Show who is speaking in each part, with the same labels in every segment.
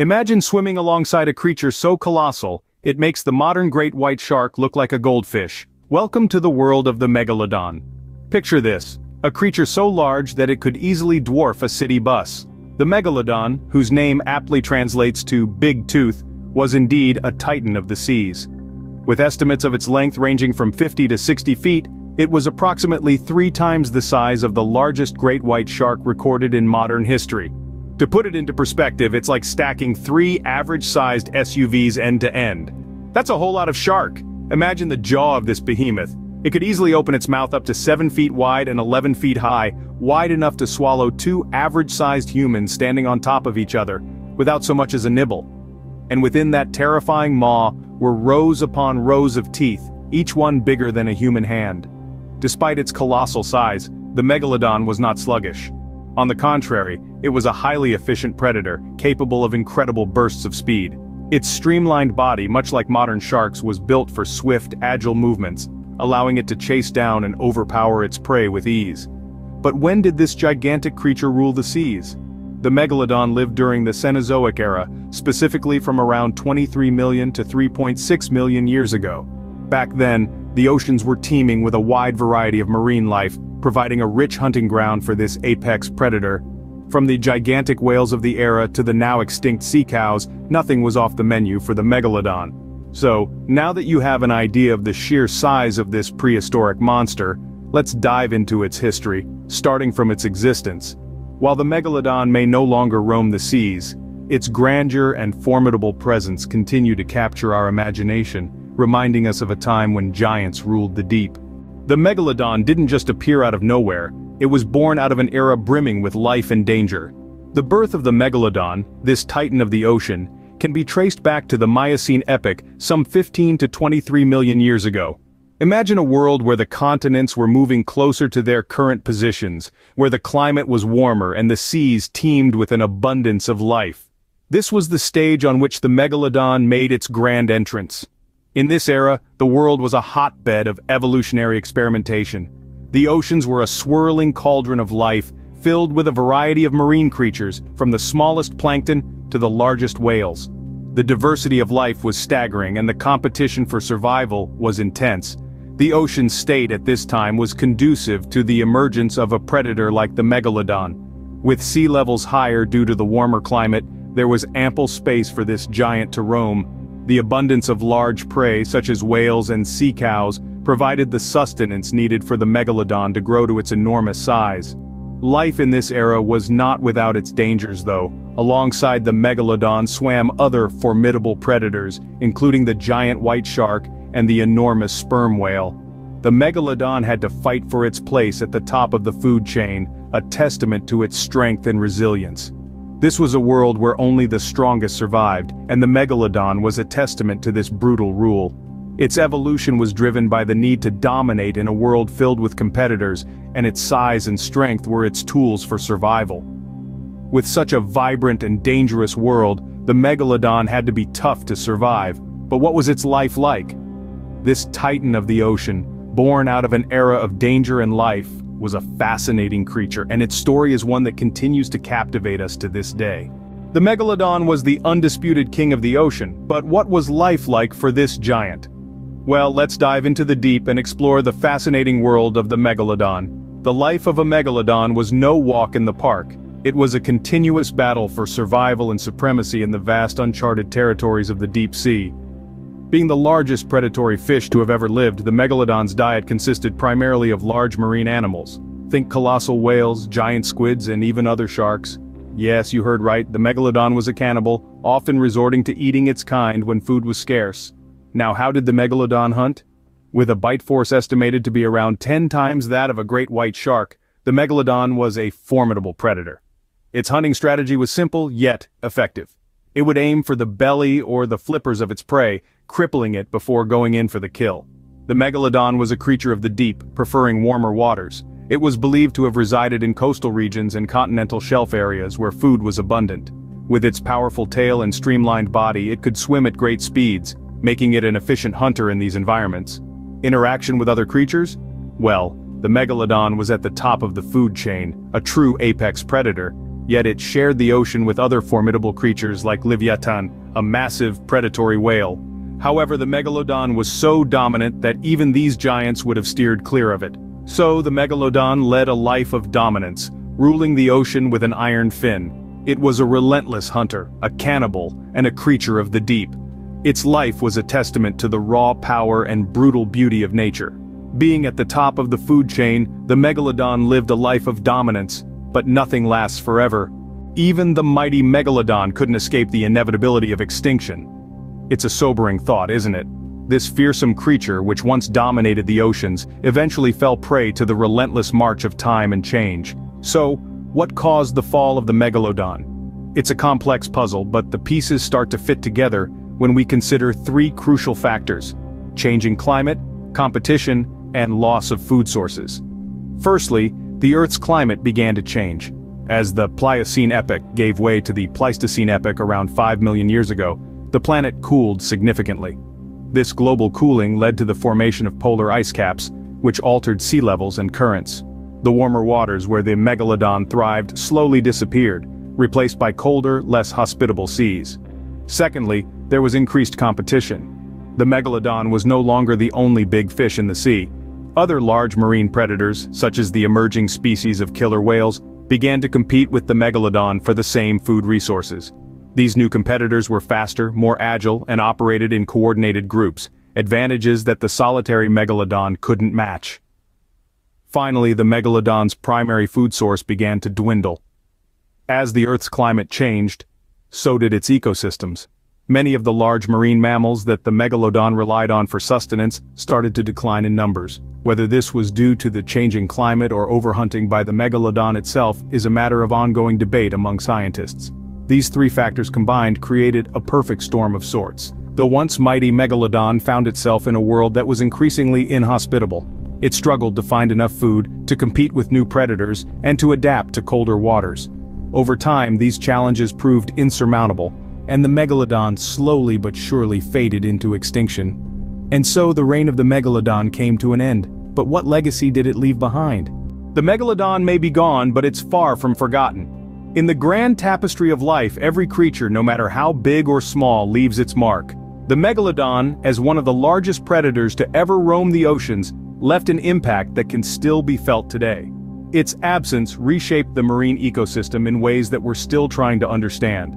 Speaker 1: Imagine swimming alongside a creature so colossal, it makes the modern great white shark look like a goldfish. Welcome to the world of the megalodon. Picture this, a creature so large that it could easily dwarf a city bus. The megalodon, whose name aptly translates to big tooth, was indeed a titan of the seas. With estimates of its length ranging from 50 to 60 feet, it was approximately three times the size of the largest great white shark recorded in modern history. To put it into perspective, it's like stacking three average-sized SUVs end-to-end. That's a whole lot of shark. Imagine the jaw of this behemoth. It could easily open its mouth up to 7 feet wide and 11 feet high, wide enough to swallow two average-sized humans standing on top of each other, without so much as a nibble. And within that terrifying maw were rows upon rows of teeth, each one bigger than a human hand. Despite its colossal size, the megalodon was not sluggish. On the contrary, it was a highly efficient predator, capable of incredible bursts of speed. Its streamlined body, much like modern sharks, was built for swift, agile movements, allowing it to chase down and overpower its prey with ease. But when did this gigantic creature rule the seas? The megalodon lived during the Cenozoic era, specifically from around 23 million to 3.6 million years ago. Back then, the oceans were teeming with a wide variety of marine life, providing a rich hunting ground for this apex predator. From the gigantic whales of the era to the now extinct sea cows, nothing was off the menu for the megalodon. So, now that you have an idea of the sheer size of this prehistoric monster, let's dive into its history, starting from its existence. While the megalodon may no longer roam the seas, its grandeur and formidable presence continue to capture our imagination, reminding us of a time when giants ruled the deep. The megalodon didn't just appear out of nowhere, it was born out of an era brimming with life and danger. The birth of the megalodon, this titan of the ocean, can be traced back to the Miocene epoch some 15 to 23 million years ago. Imagine a world where the continents were moving closer to their current positions, where the climate was warmer and the seas teemed with an abundance of life. This was the stage on which the megalodon made its grand entrance. In this era, the world was a hotbed of evolutionary experimentation. The oceans were a swirling cauldron of life, filled with a variety of marine creatures, from the smallest plankton to the largest whales. The diversity of life was staggering and the competition for survival was intense. The ocean state at this time was conducive to the emergence of a predator like the megalodon. With sea levels higher due to the warmer climate, there was ample space for this giant to roam, the abundance of large prey such as whales and sea cows provided the sustenance needed for the megalodon to grow to its enormous size. Life in this era was not without its dangers though. Alongside the megalodon swam other formidable predators, including the giant white shark and the enormous sperm whale. The megalodon had to fight for its place at the top of the food chain, a testament to its strength and resilience. This was a world where only the strongest survived, and the megalodon was a testament to this brutal rule. Its evolution was driven by the need to dominate in a world filled with competitors, and its size and strength were its tools for survival. With such a vibrant and dangerous world, the megalodon had to be tough to survive, but what was its life like? This titan of the ocean, born out of an era of danger and life, was a fascinating creature and its story is one that continues to captivate us to this day. The Megalodon was the undisputed king of the ocean, but what was life like for this giant? Well, let's dive into the deep and explore the fascinating world of the Megalodon. The life of a Megalodon was no walk in the park. It was a continuous battle for survival and supremacy in the vast uncharted territories of the deep sea. Being the largest predatory fish to have ever lived, the megalodon's diet consisted primarily of large marine animals. Think colossal whales, giant squids, and even other sharks. Yes, you heard right, the megalodon was a cannibal, often resorting to eating its kind when food was scarce. Now how did the megalodon hunt? With a bite force estimated to be around 10 times that of a great white shark, the megalodon was a formidable predator. Its hunting strategy was simple, yet effective. It would aim for the belly or the flippers of its prey, crippling it before going in for the kill. The megalodon was a creature of the deep, preferring warmer waters. It was believed to have resided in coastal regions and continental shelf areas where food was abundant. With its powerful tail and streamlined body it could swim at great speeds, making it an efficient hunter in these environments. Interaction with other creatures? Well, the megalodon was at the top of the food chain, a true apex predator. yet it shared the ocean with other formidable creatures like Leviathan, a massive predatory whale. However the Megalodon was so dominant that even these giants would have steered clear of it. So the Megalodon led a life of dominance, ruling the ocean with an iron fin. It was a relentless hunter, a cannibal, and a creature of the deep. Its life was a testament to the raw power and brutal beauty of nature. Being at the top of the food chain, the Megalodon lived a life of dominance, but nothing lasts forever. Even the mighty Megalodon couldn't escape the inevitability of extinction. It's a sobering thought, isn't it? This fearsome creature which once dominated the oceans, eventually fell prey to the relentless march of time and change. So, what caused the fall of the Megalodon? It's a complex puzzle but the pieces start to fit together when we consider three crucial factors. Changing climate, competition, and loss of food sources. Firstly, the Earth's climate began to change. As the Pliocene epoch gave way to the Pleistocene epoch around 5 million years ago, the planet cooled significantly. This global cooling led to the formation of polar ice caps, which altered sea levels and currents. The warmer waters where the megalodon thrived slowly disappeared, replaced by colder, less hospitable seas. Secondly, there was increased competition. The megalodon was no longer the only big fish in the sea. Other large marine predators, such as the emerging species of killer whales, began to compete with the megalodon for the same food resources. These new competitors were faster, more agile, and operated in coordinated groups, advantages that the solitary megalodon couldn't match. Finally the megalodon's primary food source began to dwindle. As the Earth's climate changed, so did its ecosystems. Many of the large marine mammals that the megalodon relied on for sustenance started to decline in numbers. Whether this was due to the changing climate or overhunting by the megalodon itself is a matter of ongoing debate among scientists. These three factors combined created a perfect storm of sorts. The once mighty megalodon found itself in a world that was increasingly inhospitable. It struggled to find enough food, to compete with new predators, and to adapt to colder waters. Over time these challenges proved insurmountable, and the megalodon slowly but surely faded into extinction. And so the reign of the megalodon came to an end, but what legacy did it leave behind? The megalodon may be gone but it's far from forgotten. In the grand tapestry of life every creature no matter how big or small leaves its mark. The megalodon, as one of the largest predators to ever roam the oceans, left an impact that can still be felt today. Its absence reshaped the marine ecosystem in ways that we're still trying to understand.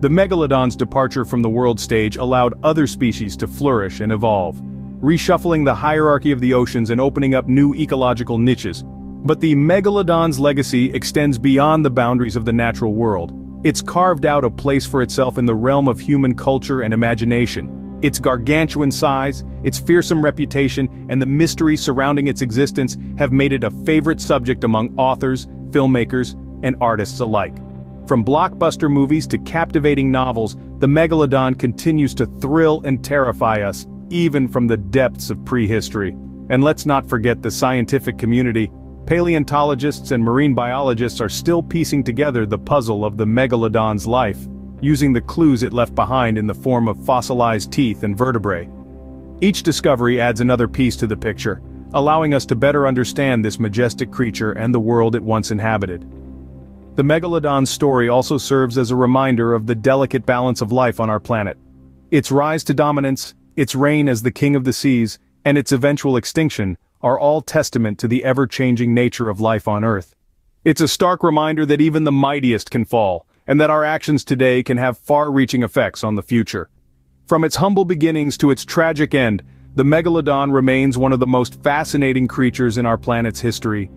Speaker 1: The megalodon's departure from the world stage allowed other species to flourish and evolve, reshuffling the hierarchy of the oceans and opening up new ecological niches. But the megalodon's legacy extends beyond the boundaries of the natural world. It's carved out a place for itself in the realm of human culture and imagination. Its gargantuan size, its fearsome reputation, and the mystery surrounding its existence have made it a favorite subject among authors, filmmakers, and artists alike. From blockbuster movies to captivating novels, the Megalodon continues to thrill and terrify us, even from the depths of prehistory. And let's not forget the scientific community. Paleontologists and marine biologists are still piecing together the puzzle of the Megalodon's life, using the clues it left behind in the form of fossilized teeth and vertebrae. Each discovery adds another piece to the picture, allowing us to better understand this majestic creature and the world it once inhabited. The Megalodon's story also serves as a reminder of the delicate balance of life on our planet. Its rise to dominance, its reign as the king of the seas, and its eventual extinction, are all testament to the ever-changing nature of life on Earth. It's a stark reminder that even the mightiest can fall, and that our actions today can have far-reaching effects on the future. From its humble beginnings to its tragic end, the Megalodon remains one of the most fascinating creatures in our planet's history,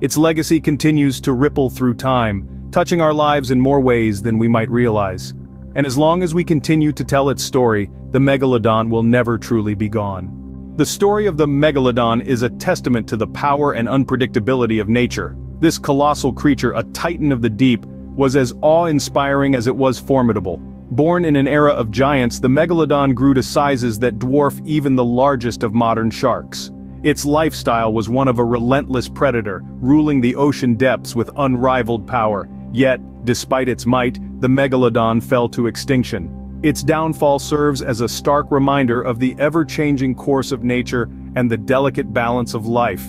Speaker 1: its legacy continues to ripple through time, touching our lives in more ways than we might realize. And as long as we continue to tell its story, the Megalodon will never truly be gone. The story of the Megalodon is a testament to the power and unpredictability of nature. This colossal creature, a titan of the deep, was as awe-inspiring as it was formidable. Born in an era of giants the Megalodon grew to sizes that dwarf even the largest of modern sharks. Its lifestyle was one of a relentless predator, ruling the ocean depths with unrivaled power. Yet, despite its might, the megalodon fell to extinction. Its downfall serves as a stark reminder of the ever-changing course of nature and the delicate balance of life.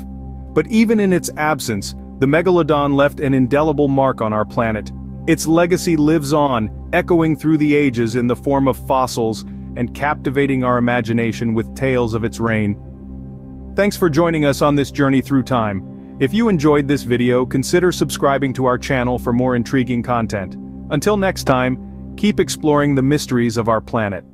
Speaker 1: But even in its absence, the megalodon left an indelible mark on our planet. Its legacy lives on, echoing through the ages in the form of fossils, and captivating our imagination with tales of its reign. Thanks for joining us on this journey through time. If you enjoyed this video consider subscribing to our channel for more intriguing content. Until next time, keep exploring the mysteries of our planet.